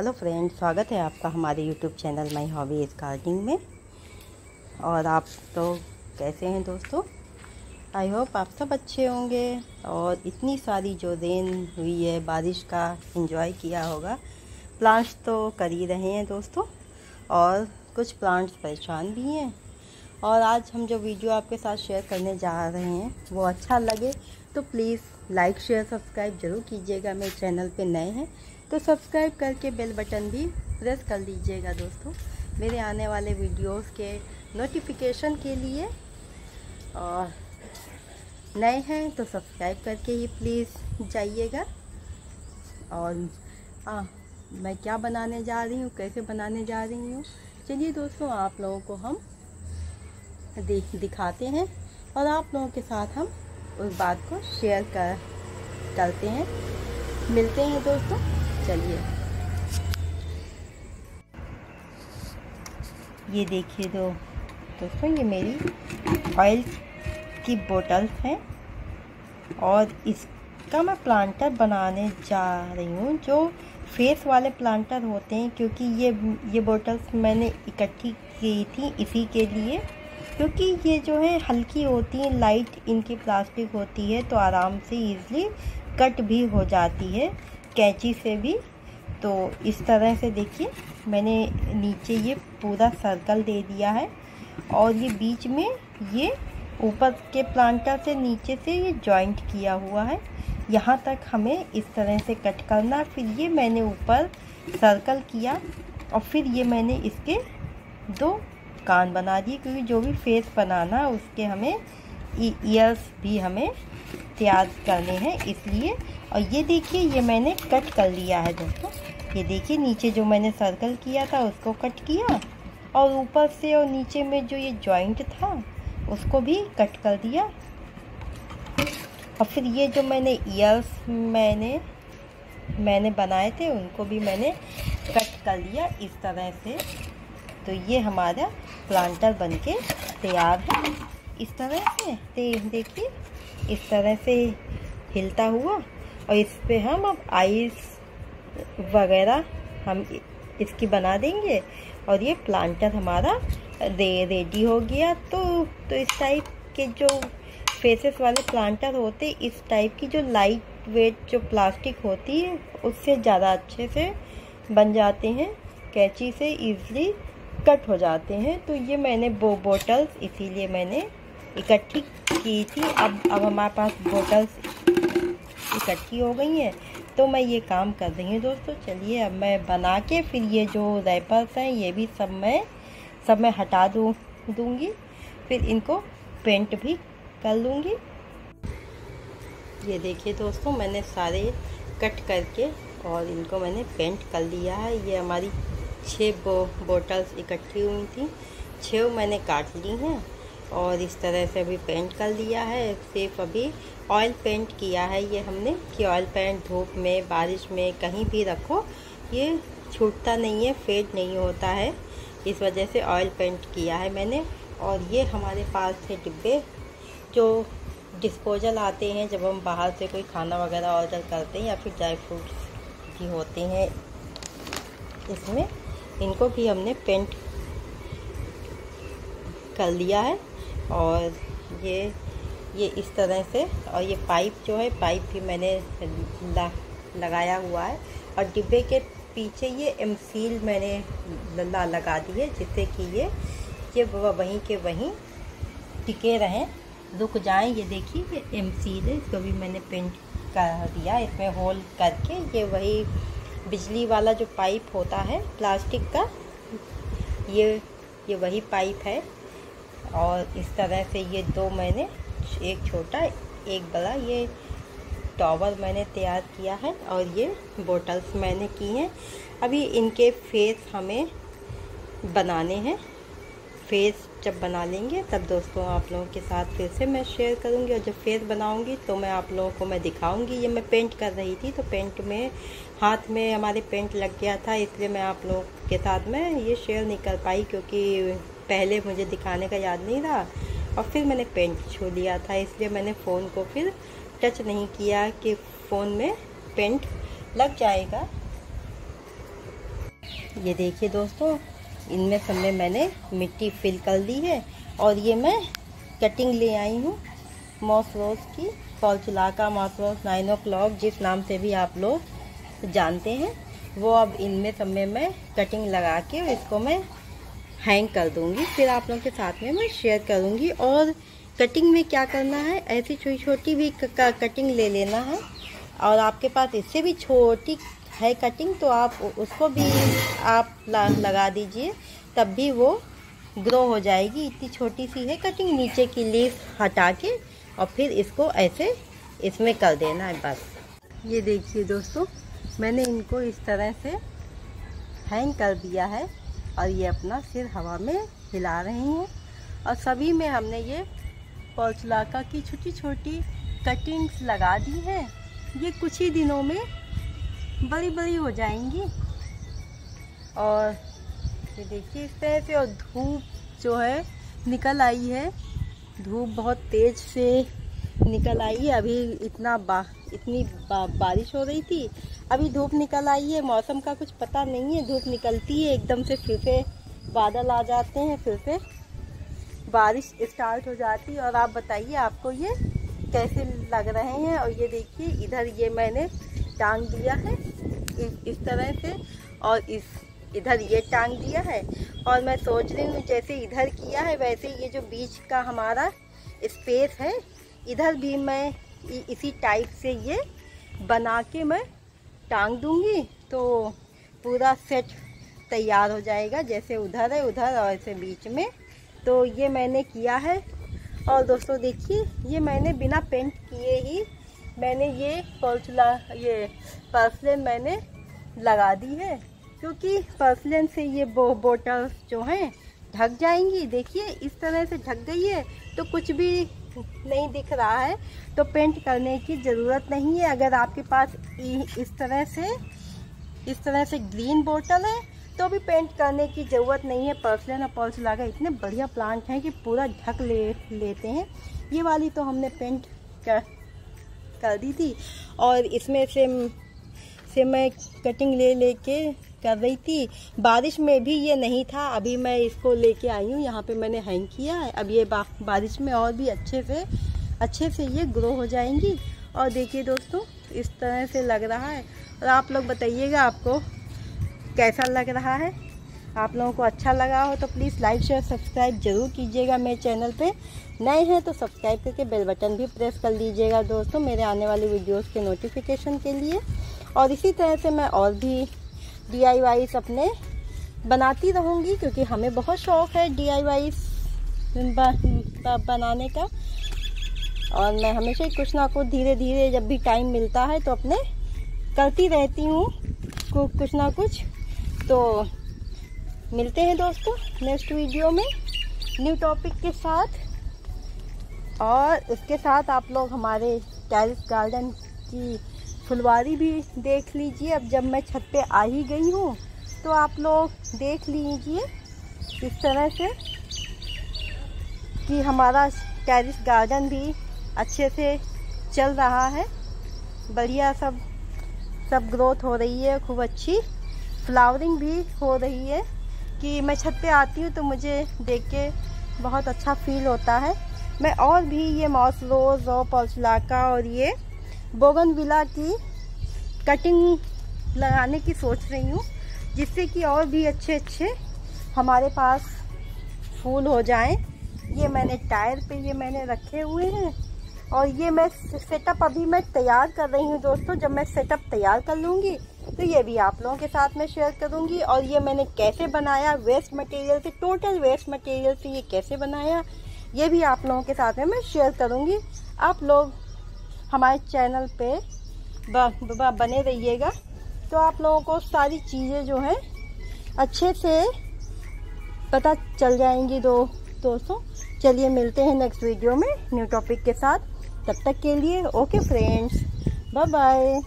Hello friend स्वागत है आपका हमारे YouTube channel my hobbies gardening में। और आप तो कैसे हैं दोस्तों? आई होप आप सब अच्छे होंगे। और इतनी सारी जो रेन हुई है, बारिश का एंजॉय किया होगा प्लांट्स तो कर ही रहे हैं दोस्तों। और कुछ प्लांट्स परेशान भी हैं। और आज हम जो वीडियो आपके साथ शेयर करने जा रहे हैं, वो अच्छा लगे तो प्लीज़ लाइक शेयर सब्सक्राइब ज़रूर कीजिएगा। मेरे चैनल पे नए हैं तो सब्सक्राइब करके बेल बटन भी प्रेस कर लीजिएगा दोस्तों मेरे आने वाले वीडियोस के नोटिफिकेशन के लिए। और नए हैं तो सब्सक्राइब करके ही प्लीज़ जाइएगा। और आ, मैं क्या बनाने जा रही हूँ कैसे बनाने जा रही हूँ? चलिए दोस्तों आप लोगों को हम देख दिखाते हैं और आप लोगों के साथ हम उस बात को शेयर कर करते हैं। मिलते हैं दोस्तों। चलिए। ये देखिए दो दोस्तों, ये मेरी ऑयल की बोटल्स हैं और इसका मैं प्लांटर बनाने जा रही हूँ, जो फेस वाले प्लांटर होते हैं, क्योंकि ये ये बोटल्स मैंने इकट्ठी की थी इसी के लिए। क्योंकि ये जो है, हल्की होती है लाइट इनकी प्लास्टिक होती है तो आराम से इजली कट भी हो जाती है। कैंची से भी। तो इस तरह से देखिए, मैंने नीचे ये पूरा सर्कल दे दिया है। और ये बीच में ये ऊपर के प्लांटर से नीचे से ये जॉइंट किया हुआ है। यहाँ तक हमें इस तरह से कट करना फिर ये मैंने ऊपर सर्कल किया और फिर ये मैंने इसके दो कान बना दिए, क्योंकि जो भी फेस बनाना उसके हमें ईयर्स भी हमें तैयार करने हैं, इसलिए। और ये देखिए, ये मैंने कट कर लिया है दोस्तों। ये देखिए, नीचे जो मैंने सर्कल किया था, उसको कट किया। और ऊपर से और नीचे में जो ये जॉइंट था, उसको भी कट कर दिया। और फिर ये जो मैंने ईयर्स मैंने मैंने बनाए थे, उनको भी मैंने कट कर लिया इस तरह से। तो ये हमारा प्लांटर बनके तैयार है। इस तरह से देखिए, इस तरह से हिलता हुआ और इस पे हम अब आइस वगैरह हम इसकी बना देंगे और ये प्लांटर हमारा रे रेडी हो गया। तो तो इस टाइप के जो फेसेस वाले प्लांटर होते, इस टाइप की जो लाइट वेट जो प्लास्टिक होती है, उससे ज़्यादा अच्छे से बन जाते हैं, कैंची से इजली कट हो जाते हैं। तो ये मैंने वो बोटल्स इसीलिए मैंने इकट्ठी की थी। अब अब हमारे पास बोटल्स इकट्ठी हो गई हैं। तो मैं ये काम कर रही हूँ दोस्तों। चलिए अब मैं बना के फिर ये जो रैपर्स हैं, ये भी सब मैं सब मैं हटा दूँ, दूँगी। फिर इनको पेंट भी कर लूँगी। ये देखिए दोस्तों, मैंने सारे कट करके और इनको मैंने पेंट कर लिया है। ये हमारी छः बो बोटल्स इकट्ठी हुई थी। छः मैंने काट ली हैं। और इस तरह से अभी पेंट कर लिया है, सिर्फ़ अभी ऑयल पेंट किया है ये हमने, कि ऑयल पेंट धूप में, बारिश में कहीं भी रखो, ये छूटता नहीं है फेड नहीं होता है। इस वजह से ऑयल पेंट किया है मैंने, और ये हमारे पास थे डिब्बे, जो डिस्पोजल आते हैं जब हम बाहर से कोई खाना वगैरह ऑर्डर करते हैं या फिर ड्राई फ्रूट्स भी होते हैं, इसमें इनको भी हमने पेंट कर लिया है और ये ये इस तरह से, और ये पाइप जो है, पाइप भी मैंने लगाया हुआ है। और डिब्बे के पीछे ये एम सील मैंने ला, लगा दी है, जिससे कि ये ये वहीं के वहीं टिके रहें। रुक जाएँ, ये देखिए, ये एम सील है, इसको भी मैंने पेंट कर दिया इसमें होल करके, ये वही बिजली वाला जो पाइप होता है, प्लास्टिक का, ये ये वही पाइप है। और इस तरह से ये दो मैंने, एक छोटा, एक बड़ा, ये टॉवर मैंने तैयार किया है और ये बोटल्स मैंने की हैं। अभी इनके फेस हमें बनाने हैं। फेस जब बना लेंगे, तब दोस्तों आप लोगों के साथ फिर से मैं शेयर करूँगी और जब फेस बनाऊँगी तो मैं आप लोगों को मैं दिखाऊँगी। ये मैं पेंट कर रही थी तो पेंट में, हाथ में हमारे पेंट लग गया था, इसलिए मैं आप लोगों के साथ में ये शेयर नहीं कर पाई क्योंकि पहले मुझे दिखाने का याद नहीं था और फिर मैंने पेंट छू लिया था, इसलिए मैंने फ़ोन को फिर टच नहीं किया कि फ़ोन में पेंट लग जाएगा। ये देखिए दोस्तों, इनमें सब में मैंने मिट्टी फिल कर दी है और ये मैं कटिंग ले आई हूँ मॉस रोज की portulaca moss rose, nine o'clock, जिस नाम से भी आप लोग जानते हैं। वो अब इनमें सब में मैं कटिंग लगा के इसको मैं हैंग कर दूँगी। फिर आप लोगों के साथ में मैं शेयर करूँगी। और कटिंग में क्या करना है? ऐसी छोटी छोटी भी कटिंग ले लेना है। और आपके पास इससे भी छोटी है कटिंग तो आप उसको भी आप लगा दीजिए। तब भी वो ग्रो हो जाएगी। इतनी छोटी सी है कटिंग नीचे की लीफ हटा के और फिर इसको ऐसे इसमें कर देना है बस। ये देखिए दोस्तों, मैंने इनको इस तरह से हैंग कर दिया है। और ये अपना सिर हवा में हिला रही हैं। और सभी में हमने ये पौचलाका की छोटी छोटी कटिंग्स लगा दी हैं। ये कुछ ही दिनों में बड़ी बड़ी हो जाएँगी। और ये देखिए इस तरह से और धूप जो है निकल आई है। धूप बहुत तेज से निकल आई है। अभी इतना बा इतनी बारिश हो रही थी। अभी धूप निकल आई है मौसम का कुछ पता नहीं है धूप निकलती है एकदम से फिर से बादल आ जाते हैं फिर से बारिश स्टार्ट हो जाती है। और आप बताइए आपको ये कैसे लग रहे हैं? और ये देखिए इधर ये मैंने टांग दिया है इस, इस तरह से और इस इधर ये टांग दिया है। और मैं सोच रही हूँ जैसे इधर किया है वैसे ये जो बीच का हमारा स्पेस है इधर भी मैं इसी टाइप से ये बना के मैं टांग दूँगी तो पूरा सेट तैयार हो जाएगा, जैसे उधर है, उधर और ऐसे बीच में। तो ये मैंने किया है। और दोस्तों देखिए, ये मैंने बिना पेंट किए ही मैंने ये पॉलचुला ये पर्सलेन मैंने लगा दी है। क्योंकि पर्सलेन से ये बो बोटल्स जो हैं, ढक जाएँगी। देखिए, इस तरह से ढक गई है तो कुछ भी नहीं दिख रहा है तो पेंट करने की ज़रूरत नहीं है। अगर आपके पास इस तरह से, इस तरह से ग्रीन बोतल है तो भी पेंट करने की ज़रूरत नहीं है। पर्सलन और पर्स लागा इतने बढ़िया प्लांट हैं कि पूरा ढक ले, लेते हैं। ये वाली तो हमने पेंट कर कर दी थी। और इसमें से से मैं कटिंग ले, लेके कर रही थी। बारिश में भी ये नहीं था। अभी मैं इसको लेके आई हूँ। यहाँ पे मैंने हैंग किया है। अब ये बारिश में और भी अच्छे से अच्छे से ये ग्रो हो जाएँगी। और देखिए दोस्तों, इस तरह से लग रहा है। और आप लोग बताइएगा आपको कैसा लग रहा है। आप लोगों को अच्छा लगा हो तो प्लीज़ लाइक शेयर सब्सक्राइब ज़रूर कीजिएगा मेरे चैनल पे। नए हैं तो सब्सक्राइब करके बेल बटन भी प्रेस कर लीजिएगा दोस्तों मेरे आने वाली वीडियोस के नोटिफिकेशन के लिए। और इसी तरह से मैं और भी डी आई अपने बनाती रहूँगी क्योंकि हमें बहुत शौक़ है डी आई बनाने का। और मैं हमेशा ही कुछ ना कुछ धीरे धीरे जब भी टाइम मिलता है तो अपने करती रहती हूँ कुछ ना कुछ। तो मिलते हैं दोस्तों नेक्स्ट वीडियो में न्यू टॉपिक के साथ। और इसके साथ आप लोग हमारे टेरिस गार्डन की फुलवारी भी देख लीजिए। अब जब मैं छत पे आ ही गई हूँ तो आप लोग देख लीजिए इस तरह से कि हमारा टेरिस गार्डन भी अच्छे से चल रहा है। बढ़िया सब सब ग्रोथ हो रही है, खूब अच्छी फ्लावरिंग भी हो रही है कि मैं छत पे आती हूँ तो मुझे देख के बहुत अच्छा फील होता है। मैं और भी ये मॉस रोज़ और पॉल्चलाका और ये बोगन विला की कटिंग लगाने की सोच रही हूँ, जिससे कि और भी अच्छे अच्छे हमारे पास फूल हो जाएँ। ये मैंने टायर पे ये मैंने रखे हुए हैं, और ये मैं सेटअप अभी मैं तैयार कर रही हूँ दोस्तों। जब मैं सेटअप तैयार कर लूँगी तो ये भी आप लोगों के साथ में शेयर करूँगी, और ये मैंने कैसे बनाया वेस्ट मटेरियल से टोटल वेस्ट मटेरियल से ये कैसे बनाया, ये भी आप लोगों के साथ में मैं शेयर करूँगी। आप लोग हमारे चैनल पे बने रहिएगा। तो आप लोगों को सारी चीज़ें जो हैं, अच्छे से पता चल जाएँगी दो दोस्तों। चलिए मिलते हैं नेक्स्ट वीडियो में न्यू टॉपिक के साथ। तब तक के लिए ओके फ्रेंड्स बाय बाय